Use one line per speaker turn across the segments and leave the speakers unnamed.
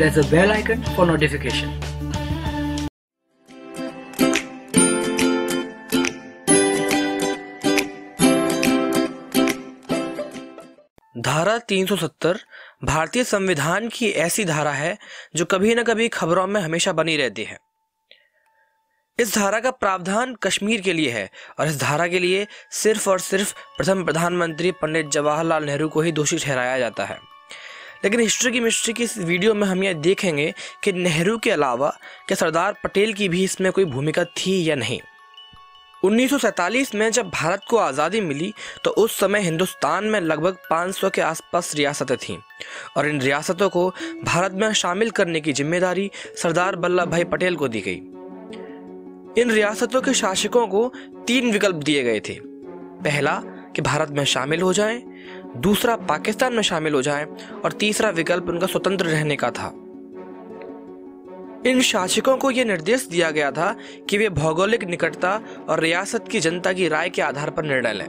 press the bell icon for notification.
धारा 370 भारतीय संविधान की ऐसी धारा है जो कभी न कभी खबरों में हमेशा बनी रहती है इस धारा का प्रावधान कश्मीर के लिए है और इस धारा के लिए सिर्फ़ और सिर्फ़ प्रथम प्रधानमंत्री पंडित जवाहरलाल नेहरू को ही दोषी ठहराया जाता है लेकिन हिस्ट्री की मिस्ट्री की इस वीडियो में हम यह देखेंगे कि नेहरू के अलावा क्या सरदार पटेल की भी इसमें कोई भूमिका थी या नहीं। 1947 में जब भारत को आज़ादी मिली तो उस समय हिंदुस्तान में लगभग 500 के आसपास रियासतें थीं। और इन रियासतों को भारत में शामिल करने की ज़िम्मेदारी सरदार वल्लभ भाई पटेल को दी गई। इन रियासतों के शासकों को तीन विकल्प दिए गए थे। पहला कि भारत में शामिल हो जाएँ, दूसरा पाकिस्तान में शामिल हो जाएँ और तीसरा विकल्प उनका स्वतंत्र रहने का था। इन शासकों को यह निर्देश दिया गया था कि वे भौगोलिक निकटता और रियासत की जनता की राय के आधार पर निर्णय लें।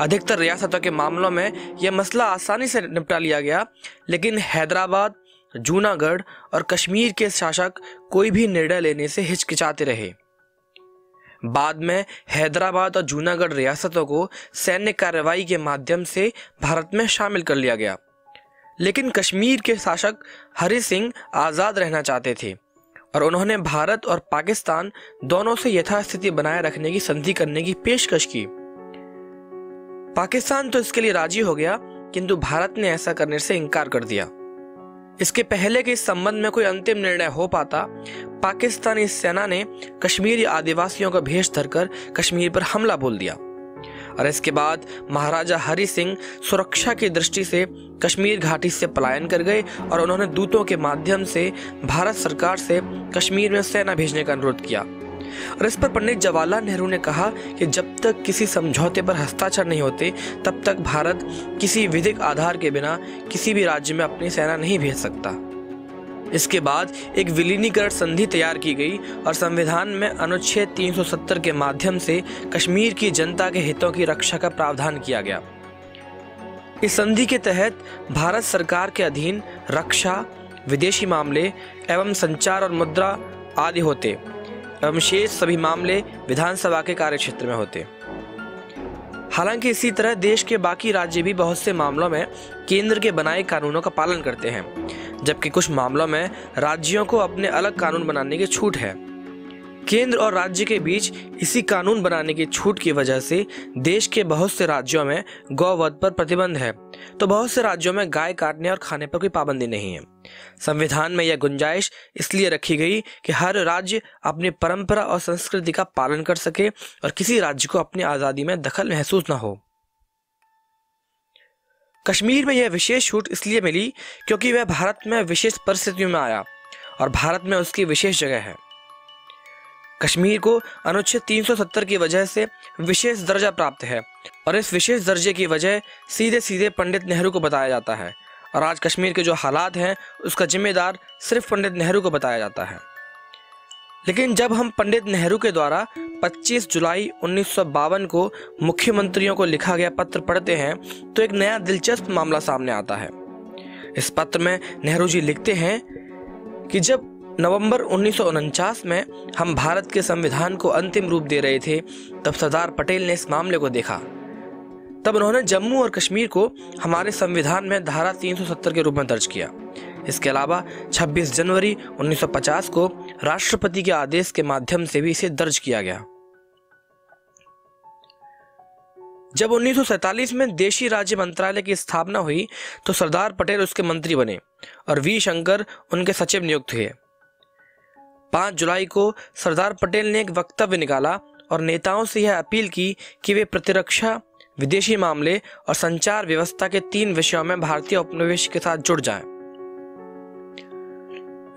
अधिकतर रियासतों के मामलों में यह मसला आसानी से निपटा लिया गया, लेकिन हैदराबाद, जूनागढ़ और कश्मीर के शासक कोई भी निर्णय लेने से हिचकिचाते रहे। बाद में हैदराबाद और जूनागढ़ रियासतों को सैन्य कार्रवाई के माध्यम से भारत में शामिल कर लिया गया। लेकिन कश्मीर के शासक हरि सिंह आज़ाद रहना चाहते थे और उन्होंने भारत और पाकिस्तान दोनों से यथास्थिति बनाए रखने की संधि करने की पेशकश की। पाकिस्तान तो इसके लिए राज़ी हो गया, किंतु भारत ने ऐसा करने से इनकार कर दिया। इसके पहले के इस संबंध में कोई अंतिम निर्णय हो पाता, पाकिस्तानी सेना ने कश्मीरी आदिवासियों का भेष धरकर कश्मीर पर हमला बोल दिया। और इसके बाद महाराजा हरि सिंह सुरक्षा की दृष्टि से कश्मीर घाटी से पलायन कर गए और उन्होंने दूतों के माध्यम से भारत सरकार से कश्मीर में सेना भेजने का अनुरोध किया। और इस पर पंडित जवाहरलाल नेहरू ने कहा कि जब तक किसी समझौते पर हस्ताक्षर नहीं होते, तब तक भारत किसी विधिक आधार के बिना किसी भी राज्य में अपनी सेना नहीं भेज सकता। इसके बाद एक विलीनीकरण संधि तैयार की गई और संविधान में अनुच्छेद 370 के माध्यम से कश्मीर की जनता के हितों की रक्षा का प्रावधान किया गया। इस संधि के तहत भारत सरकार के अधीन रक्षा, विदेशी मामले एवं संचार और मुद्रा आदि होते। एवं शेष सभी मामले विधानसभा के कार्यक्षेत्र में होते। हालाँकि इसी तरह देश के बाकी राज्य भी बहुत से मामलों में केंद्र के बनाए कानूनों का पालन करते हैं, जबकि कुछ मामलों में राज्यों को अपने अलग कानून बनाने की छूट है। केंद्र और राज्य के बीच इसी कानून बनाने की छूट की वजह से देश के बहुत से राज्यों में गौवध पर प्रतिबंध है। तो बहुत से राज्यों में गाय काटने और खाने पर कोई पाबंदी नहीं है। संविधान में यह गुंजाइश इसलिए रखी गई कि हर राज्य अपनी परंपरा और संस्कृति का पालन कर सके और किसी राज्य को अपनी आज़ादी में दखल महसूस न हो। कश्मीर में यह विशेष छूट इसलिए मिली क्योंकि वह भारत में विशेष परिस्थितियों में आया और भारत में उसकी विशेष जगह है। कश्मीर को अनुच्छेद 370 की वजह से विशेष दर्जा प्राप्त है और इस विशेष दर्जे की वजह सीधे सीधे पंडित नेहरू को बताया जाता है। और आज कश्मीर के जो हालात हैं, उसका जिम्मेदार सिर्फ़ पंडित नेहरू को बताया जाता है। लेकिन जब हम पंडित नेहरू के द्वारा 25 जुलाई उन्नीस सौ बावन को मुख्यमंत्रियों को लिखा गया पत्र पढ़ते हैं तो एक नया दिलचस्प मामला सामने आता है। इस पत्र में नेहरू जी लिखते हैं कि जब नवंबर उन्नीस सौ उनचास में हम भारत के संविधान को अंतिम रूप दे रहे थे, तब सरदार पटेल ने इस मामले को देखा। तब उन्होंने जम्मू और कश्मीर को हमारे संविधान में धारा 370 के रूप में दर्ज किया। इसके अलावा 26 जनवरी 1950 को राष्ट्रपति के आदेश के माध्यम से भी इसे दर्ज किया गया। जब उन्नीस में देशी राज्य मंत्रालय की स्थापना हुई तो सरदार पटेल उसके मंत्री बने और वी शंकर उनके सचिव नियुक्त हुए। पाँच जुलाई को सरदार पटेल ने एक वक्तव्य निकाला और नेताओं से यह अपील की कि वे प्रतिरक्षा, विदेशी मामले और संचार व्यवस्था के तीन विषयों में भारतीय उपनिवेश के साथ जुड़ जाएँ।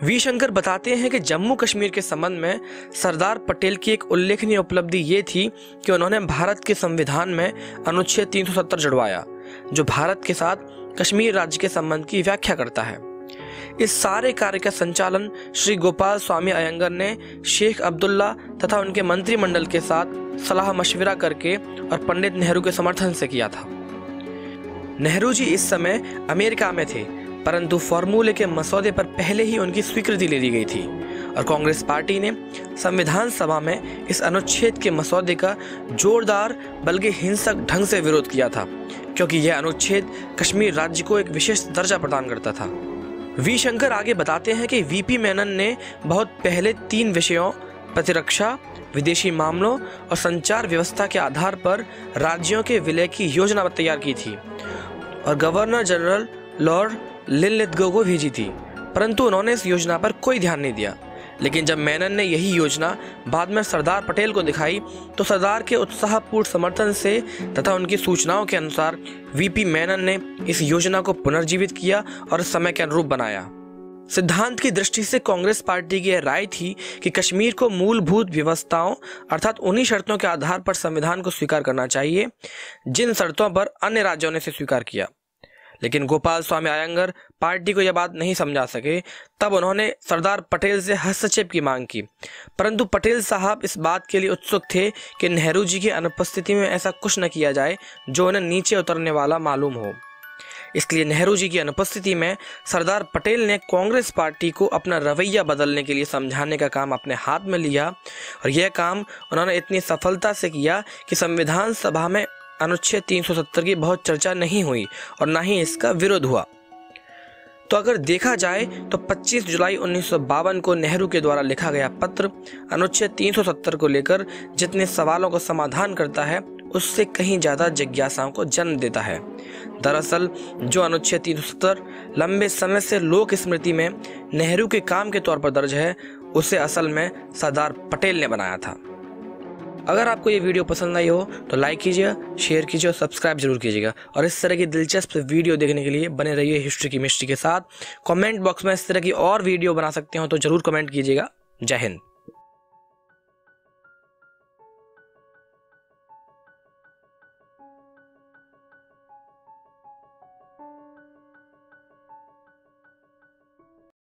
वी शंकर बताते हैं कि जम्मू कश्मीर के संबंध में सरदार पटेल की एक उल्लेखनीय उपलब्धि ये थी कि उन्होंने भारत के संविधान में अनुच्छेद 370 जुड़वाया, जो भारत के साथ कश्मीर राज्य के संबंध की व्याख्या करता है इस सारे कार्य का संचालन श्री गोपाल स्वामी अयंगर ने शेख अब्दुल्ला तथा उनके मंत्रिमंडल के साथ सलाह मशविरा करके और पंडित नेहरू के समर्थन से किया था। नेहरू जी इस समय अमेरिका में थे, परंतु फॉर्मूले के मसौदे पर पहले ही उनकी स्वीकृति ले ली गई थी और कांग्रेस पार्टी ने संविधान सभा में इस अनुच्छेद के मसौदे का जोरदार बल्कि हिंसक ढंग से विरोध किया था, क्योंकि यह अनुच्छेद कश्मीर राज्य को एक विशेष दर्जा प्रदान करता था। वी शंकर आगे बताते हैं कि वीपी मेनन ने बहुत पहले तीन विषयों, प्रतिरक्षा, विदेशी मामलों और संचार व्यवस्था के आधार पर राज्यों के विलय की योजना तैयार की थी और गवर्नर जनरल लॉर्ड लिनलिथगो को भेजी थी, परंतु उन्होंने इस योजना पर कोई ध्यान नहीं दिया। लेकिन जब मेनन ने यही योजना बाद में सरदार पटेल को दिखाई तो सरदार के उत्साहपूर्ण समर्थन से तथा उनकी सूचनाओं के अनुसार वीपी मेनन ने इस योजना को पुनर्जीवित किया और समय के अनुरूप बनाया। सिद्धांत की दृष्टि से कांग्रेस पार्टी की यह राय थी कि कश्मीर को मूलभूत व्यवस्थाओं अर्थात उन्हीं शर्तों के आधार पर संविधान को स्वीकार करना चाहिए, जिन शर्तों पर अन्य राज्यों ने इसे स्वीकार किया। लेकिन गोपाल स्वामी आयंगर पार्टी को यह बात नहीं समझा सके। तब उन्होंने सरदार पटेल से हस्तक्षेप की मांग की। परंतु पटेल साहब इस बात के लिए उत्सुक थे कि नेहरू जी की अनुपस्थिति में ऐसा कुछ न किया जाए जो उन्हें नीचे उतरने वाला मालूम हो। इसलिए नेहरू जी की अनुपस्थिति में सरदार पटेल ने कांग्रेस पार्टी को अपना रवैया बदलने के लिए समझाने का काम अपने हाथ में लिया और यह काम उन्होंने इतनी सफलता से किया कि संविधान सभा में अनुच्छेद 370 की बहुत चर्चा नहीं हुई और ना ही इसका विरोध हुआ। तो अगर देखा जाए तो 25 जुलाई उन्नीस सौ बावन को नेहरू के द्वारा लिखा गया पत्र अनुच्छेद 370 को लेकर जितने सवालों का समाधान करता है, उससे कहीं ज़्यादा जिज्ञासाओं को जन्म देता है। दरअसल, जो अनुच्छेद तीन सौ सत्तर लंबे समय से लोक स्मृति में नेहरू के काम के तौर पर दर्ज है, उसे असल में सरदार पटेल ने बनाया था। अगर आपको ये वीडियो पसंद आई हो तो लाइक कीजिए शेयर कीजिए और सब्सक्राइब ज़रूर कीजिएगा। और इस तरह की दिलचस्प वीडियो देखने के लिए बने रहिए हिस्ट्री की मिस्ट्री के साथ। कमेंट बॉक्स में इस तरह की और वीडियो बना सकते हो तो ज़रूर कमेंट कीजिएगा। जय हिंद।